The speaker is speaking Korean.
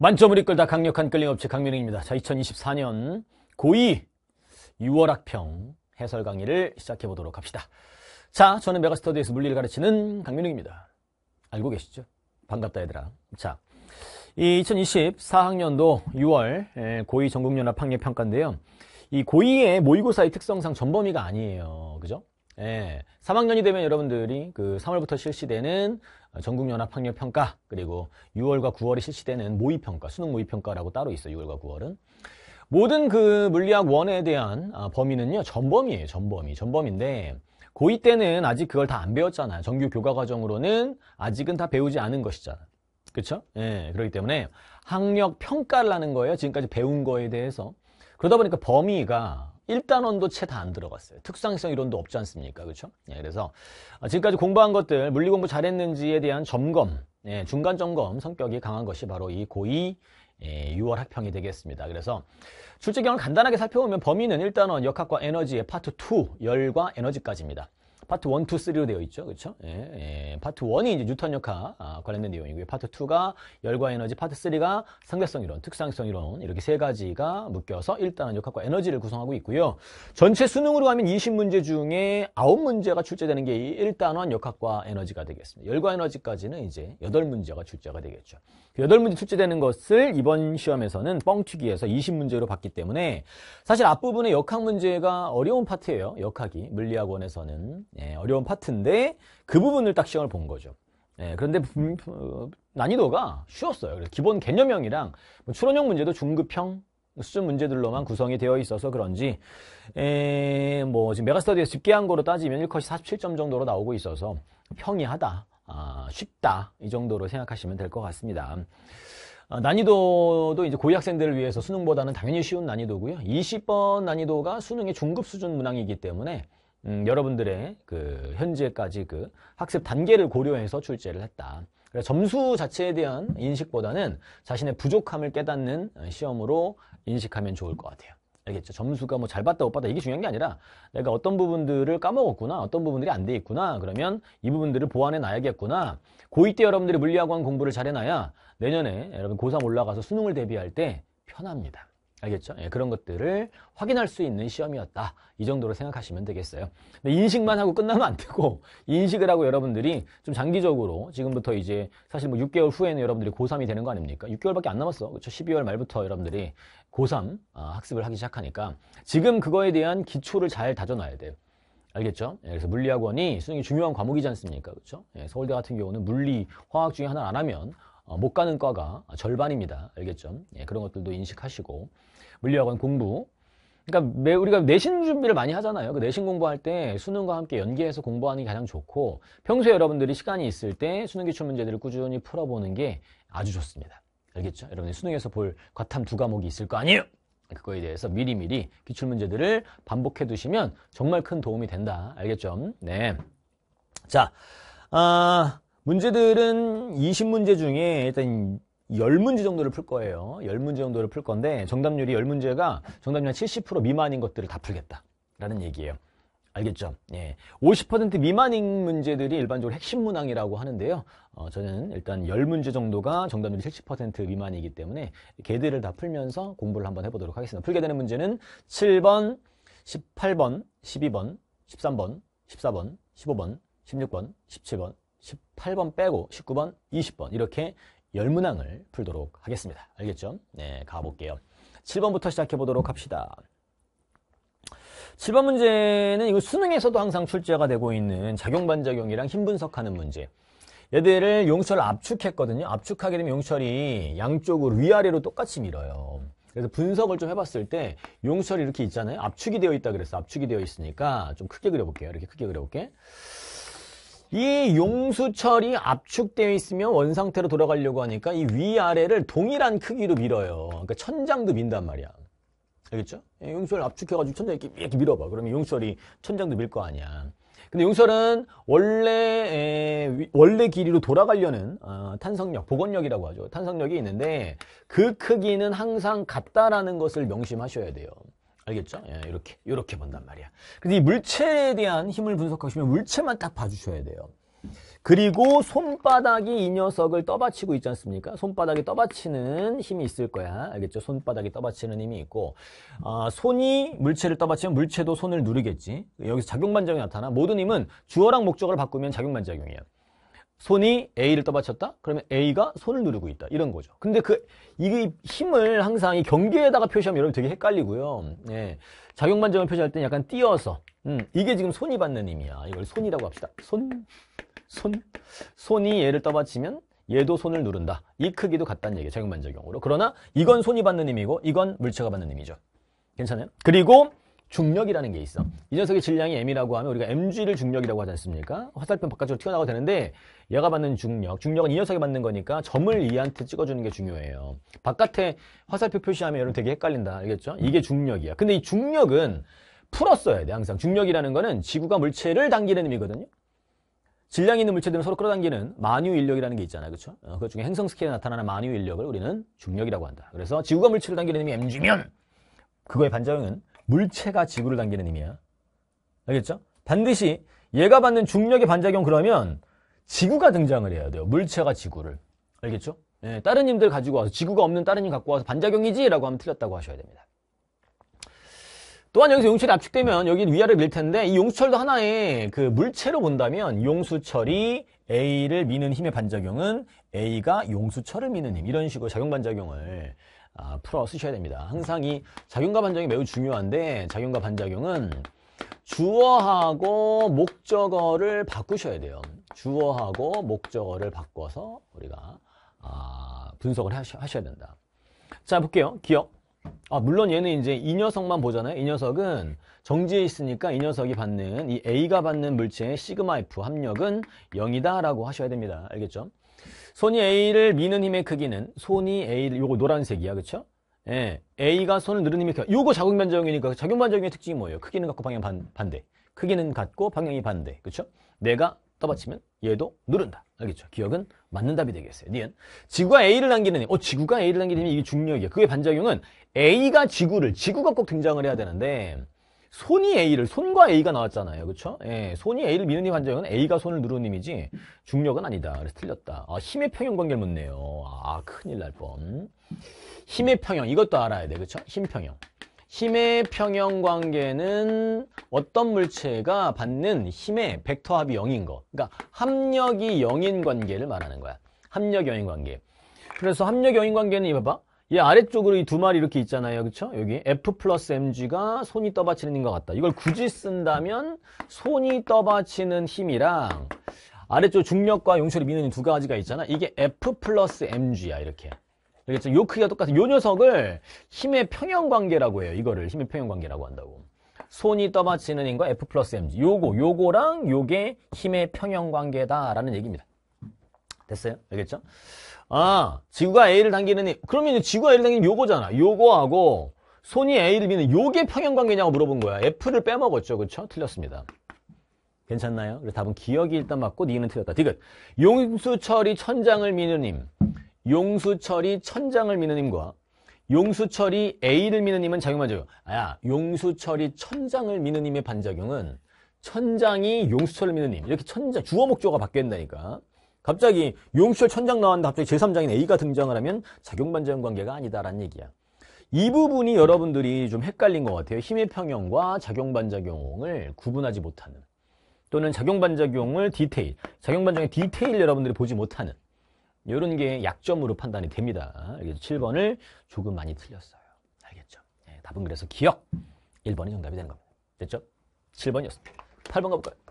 만점을 이끌다 강력한 끌림업체 강민웅입니다. 자, 2024년 고2 6월 학평 해설 강의를 시작해 보도록 합시다. 자, 저는 메가스터디에서 물리를 가르치는 강민웅입니다. 알고 계시죠? 반갑다 얘들아. 자, 이 2024학년도 6월 고2 전국연합 학력 평가인데요. 이 고2의 모의고사의 특성상 전범위가 아니에요. 그죠? 예, 3학년이 되면 여러분들이 그 3월부터 실시되는 전국연합학력평가 그리고 6월과 9월에 실시되는 모의평가, 수능 모의평가라고 따로 있어요. 6월과 9월은. 모든 그 물리학 1에 대한 아, 범위는요. 전범이에요. 전범위. 전범인데 고2 때는 아직 그걸 다 안 배웠잖아요. 정규 교과 과정으로는 아직은 다 배우지 않은 것이잖아요. 그렇죠? 예, 그렇기 때문에 학력 평가를 하는 거예요. 지금까지 배운 거에 대해서. 그러다 보니까 범위가 1단원도 채 다 안 들어갔어요. 특수상성 이론도 없지 않습니까? 그렇죠? 예, 그래서 지금까지 공부한 것들, 물리 공부 잘했는지에 대한 점검, 예, 중간 점검 성격이 강한 것이 바로 이 고2 예, 6월 학평이 되겠습니다. 그래서 출제 경향을 간단하게 살펴보면 범위는 1단원 역학과 에너지의 파트 2, 열과 에너지까지입니다. 파트 1, 2, 3로 되어 있죠. 그렇죠? 예, 예. 파트 1이 이제 뉴턴 역학 아, 관련된 내용이고요. 파트 2가 열과 에너지, 파트 3가 상대성 이론, 특상성 이론 이렇게 세 가지가 묶여서 일단은 역학과 에너지를 구성하고 있고요. 전체 수능으로 하면 20문제 중에 9문제가 출제되는 게 1단원 역학과 에너지가 되겠습니다. 열과 에너지까지는 이제 8문제가 출제가 되겠죠. 8문제 그 출제되는 것을 이번 시험에서는 뻥튀기해서 20문제로 봤기 때문에 사실 앞부분의 역학 문제가 어려운 파트예요. 역학이 물리학원에서는 예, 어려운 파트인데 그 부분을 딱 시험을 본 거죠. 예, 그런데 어, 난이도가 쉬웠어요. 그래서 기본 개념형이랑 뭐 추론형 문제도 중급형 수준 문제들로만 구성이 되어 있어서 그런지 에, 뭐 지금 메가스터디에서 집계한 거로 따지면 1컷이 47점 정도로 나오고 있어서 평이하다. 아, 쉽다 이 정도로 생각하시면 될 것 같습니다. 아, 난이도도 이제 고위 학생들을 위해서 수능보다는 당연히 쉬운 난이도고요. 20번 난이도가 수능의 중급 수준 문항이기 때문에 음, 여러분들의 그 현재까지 그 학습 단계를 고려해서 출제를 했다. 그래서 점수 자체에 대한 인식보다는 자신의 부족함을 깨닫는 시험으로 인식하면 좋을 것 같아요. 알겠죠? 점수가 뭐 잘 봤다 못 봤다 이게 중요한 게 아니라 내가 어떤 부분들을 까먹었구나 어떤 부분들이 안 돼 있구나 그러면 이 부분들을 보완해 놔야겠구나 고2 때 여러분들이 물리학원 공부를 잘해놔야 내년에 여러분 고3 올라가서 수능을 대비할 때 편합니다. 알겠죠? 예, 그런 것들을 확인할 수 있는 시험이었다. 이 정도로 생각하시면 되겠어요. 인식만 하고 끝나면 안 되고 인식을 하고 여러분들이 좀 장기적으로 지금부터 이제 사실 뭐 6개월 후에는 여러분들이 고3이 되는 거 아닙니까? 6개월밖에 안 남았어. 그렇죠? 12월 말부터 여러분들이 고3 아, 학습을 하기 시작하니까 지금 그거에 대한 기초를 잘 다져놔야 돼요. 알겠죠? 예, 그래서 물리학원이 수능이 중요한 과목이지 않습니까? 그렇죠? 예, 서울대 같은 경우는 물리, 화학 중에 하나 안 하면 어, 못 가는 과가 절반입니다. 알겠죠? 예, 그런 것들도 인식하시고 물리학원 공부 그러니까 매, 우리가 내신 준비를 많이 하잖아요. 그 내신 공부할 때 수능과 함께 연계해서 공부하는 게 가장 좋고 평소에 여러분들이 시간이 있을 때 수능 기출 문제들을 꾸준히 풀어보는 게 아주 좋습니다. 알겠죠? 여러분이 수능에서 볼 과탐 두 과목이 있을 거 아니에요? 그거에 대해서 미리미리 기출 문제들을 반복해 두시면 정말 큰 도움이 된다. 알겠죠? 네. 자, 아, 문제들은 20문제 중에 일단 10문제 정도를 풀 거예요. 10문제 정도를 풀 건데 정답률이 10문제가 정답률 한70% 미만인 것들을 다 풀겠다 라는 얘기예요. 알겠죠? 예. 50% 미만인 문제들이 일반적으로 핵심 문항이라고 하는데요. 어, 저는 일단 10문제 정도가 정답률이 70% 미만이기 때문에 걔들을 다 풀면서 공부를 한번 해보도록 하겠습니다. 풀게 되는 문제는 7번, 18번, 12번, 13번, 14번, 15번, 16번, 17번, 18번 빼고 19번, 20번 이렇게 열문항을 풀도록 하겠습니다. 알겠죠? 네, 가볼게요. 7번부터 시작해 보도록 합시다. 7번 문제는 이거 수능에서도 항상 출제가 되고 있는 작용반작용이랑 힘 분석하는 문제. 얘들을 용철 압축했거든요. 압축하게 되면 용철이 양쪽으로 위아래로 똑같이 밀어요. 그래서 분석을 좀 해봤을 때 용철이 이렇게 있잖아요. 압축이 되어 있다 그랬어. 압축이 되어 있으니까 좀 크게 그려볼게요. 이렇게 크게 그려볼게. 이 용수철이 압축되어 있으면 원상태로 돌아가려고 하니까 이 위아래를 동일한 크기로 밀어요. 그러니까 천장도 민단 말이야. 알겠죠? 예, 용수철 압축해가지고 천장 이렇게, 이렇게 밀어봐. 그러면 용수철이 천장도 밀 거 아니야. 근데 용설은 원래 에, 원래 길이로 돌아가려는 어, 탄성력, 복원력이라고 하죠. 탄성력이 있는데 그 크기는 항상 같다라는 것을 명심하셔야 돼요. 알겠죠? 예, 이렇게 이렇게 본단 말이야. 근데 이 물체에 대한 힘을 분석하시면 물체만 딱 봐주셔야 돼요. 그리고 손바닥이 이 녀석을 떠받치고 있지 않습니까? 손바닥이 떠받치는 힘이 있을 거야. 알겠죠? 손바닥이 떠받치는 힘이 있고, 아, 손이 물체를 떠받치면 물체도 손을 누르겠지. 여기서 작용반작용이 나타나. 모든 힘은 주어랑 목적어를 바꾸면 작용반작용이에요. 손이 A를 떠받쳤다? 그러면 A가 손을 누르고 있다. 이런 거죠. 근데 그, 이 힘을 항상 이 경계에다가 표시하면 여러분 되게 헷갈리고요. 예. 작용반작용을 표시할 때는 약간 띄어서, 음, 이게 지금 손이 받는 힘이야. 이걸 손이라고 합시다. 손. 손, 손이 얘를 떠받치면 얘도 손을 누른다. 이 크기도 같다는 얘기예요. 작용반작용으로. 그러나 이건 손이 받는 힘이고 이건 물체가 받는 힘이죠. 괜찮아요? 그리고 중력이라는 게 있어. 이 녀석의 질량이 m이라고 하면 우리가 mg를 중력이라고 하지 않습니까? 화살표 바깥으로 튀어나가도 되는데 얘가 받는 중력, 중력은 이 녀석이 받는 거니까 점을 얘한테 찍어주는 게 중요해요. 바깥에 화살표 표시하면 여러분 되게 헷갈린다. 알겠죠? 이게 중력이야. 근데 이 중력은 풀었어야 돼. 항상 중력이라는 거는 지구가 물체를 당기는 힘이거든요. 질량 있는 물체들은 서로 끌어당기는 만유 인력이라는 게 있잖아요. 그렇죠? 어, 그것 중에 행성 스케일에 나타나는 만유 인력을 우리는 중력이라고 한다. 그래서 지구가 물체를 당기는 힘이 mg면 그거의 반작용은 물체가 지구를 당기는 힘이야. 알겠죠? 반드시 얘가 받는 중력의 반작용 그러면 지구가 등장을 해야 돼요. 물체가 지구를. 알겠죠? 예, 다른 힘들 가지고 와서 지구가 없는 다른 힘 갖고 와서 반작용이지? 라고 하면 틀렸다고 하셔야 됩니다. 또한 여기서 용수철이 압축되면 여기 위아래 밀 텐데 이 용수철도 하나의 그 물체로 본다면 용수철이 A를 미는 힘의 반작용은 A가 용수철을 미는 힘 이런 식으로 작용 반작용을 아, 풀어 쓰셔야 됩니다. 항상 이 작용과 반작용이 매우 중요한데 작용과 반작용은 주어하고 목적어를 바꾸셔야 돼요. 주어하고 목적어를 바꿔서 우리가 아, 분석을 하셔, 하셔야 된다. 자 볼게요. 기억. 아, 물론 얘는 이제 이 녀석만 보잖아요. 이 녀석은 정지에 있으니까 이 녀석이 받는 이 A가 받는 물체의 시그마 F 합력은 0이다 라고 하셔야 됩니다. 알겠죠? 손이 A를 미는 힘의 크기는 손이 A를 요거 노란색이야. 그렇죠? 예. A가 손을 누르는 힘의 크기. 요거 작용 반작용이니까 작용 반작용의 특징이 뭐예요? 크기는 같고 방향 반, 반대. 크기는 같고 방향이 반대. 그렇죠? 내가 떠받치면 얘도 누른다. 알겠죠? 기억은 맞는 답이 되겠어요. 니은 지구가 A를 당기는 힘. 어, 지구가 A를 당기는 힘이 이게 중력이야. 그의 반작용은 A가 지구를, 지구가 꼭 등장을 해야 되는데 손이 A를, 손과 A가 나왔잖아요. 그쵸? 예, 손이 A를 미는 힘 반작용은 A가 손을 누르는 힘이지 중력은 아니다. 그래서 틀렸다. 아, 힘의 평형 관계를 묻네요. 아, 큰일 날 뻔. 힘의 평형, 이것도 알아야 돼. 그쵸? 힘 평형. 힘의 평형 관계는 어떤 물체가 받는 힘의 벡터 합이 0인 거. 그러니까 합력이 0인 관계를 말하는 거야. 합력 0인 관계. 그래서 합력 0인 관계는 이 봐봐. 얘 아래쪽으로 이 두 마리 이렇게 있잖아요. 그쵸? 여기 F 플러스 mg가 손이 떠받치는 힘과 같다. 이걸 굳이 쓴다면 손이 떠받치는 힘이랑 아래쪽 중력과 용철이 미는 힘 두 가지가 있잖아. 이게 F 플러스 mg야. 이렇게. 알겠죠? 요 크기가 똑같아. 요 녀석을 힘의 평형 관계라고 해요. 이거를 힘의 평형 관계라고 한다고. 손이 떠받치는 힘과 F 플러스 mg. 요거, 요거랑 요게 힘의 평형 관계다라는 얘기입니다. 됐어요? 알겠죠? 아, 지구가 A를 당기는 힘. 그러면 지구가 A를 당기는 요거잖아. 요거하고 손이 A를 미는 요게 평형 관계냐고 물어본 거야. F를 빼먹었죠. 그쵸? 틀렸습니다. 괜찮나요? 그래서 답은 기억이 일단 맞고 니는 틀렸다. 디귿. 용수철이 천장을 미는 힘. 용수철이 천장을 미는 힘과 용수철이 A를 미는 힘은 작용하죠. 아, 용수철이 천장을 미는 힘의 반작용은 천장이 용수철을 미는 힘. 이렇게 천장, 주어 목조가 바뀌었다니까. 갑자기 용수철 천장 나왔는데 갑자기 제3장인 A가 등장을 하면 작용반작용 관계가 아니다라는 얘기야. 이 부분이 여러분들이 좀 헷갈린 것 같아요. 힘의 평형과 작용반작용을 구분하지 못하는 또는 작용반작용을 디테일, 작용반작용의 디테일 여러분들이 보지 못하는 이런 게 약점으로 판단이 됩니다. 그래서 7번을 조금 많이 틀렸어요. 알겠죠? 네, 답은 그래서 기억 1번이 정답이 되는 겁니다. 됐죠? 7번이었습니다. 8번 가볼까요?